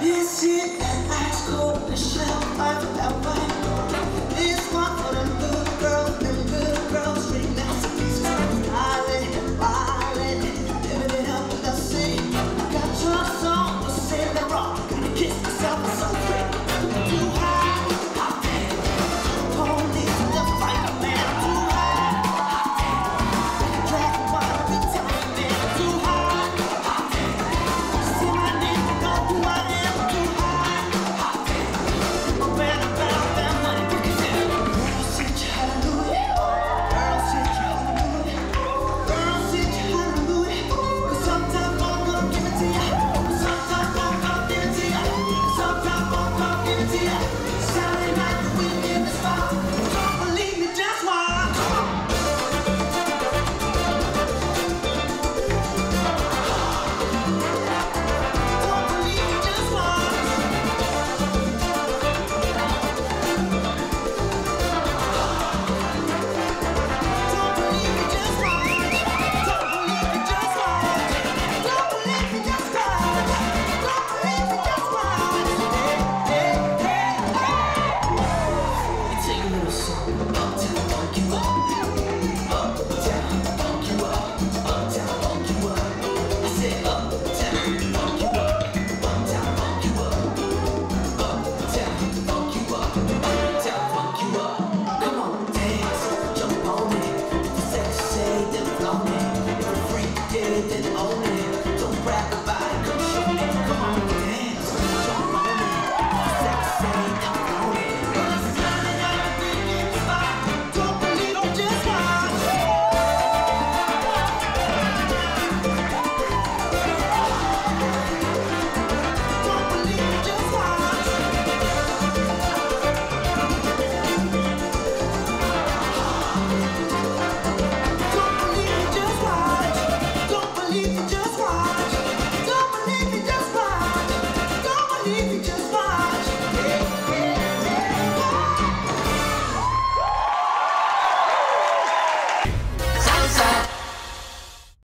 Ici, elle a trop péché.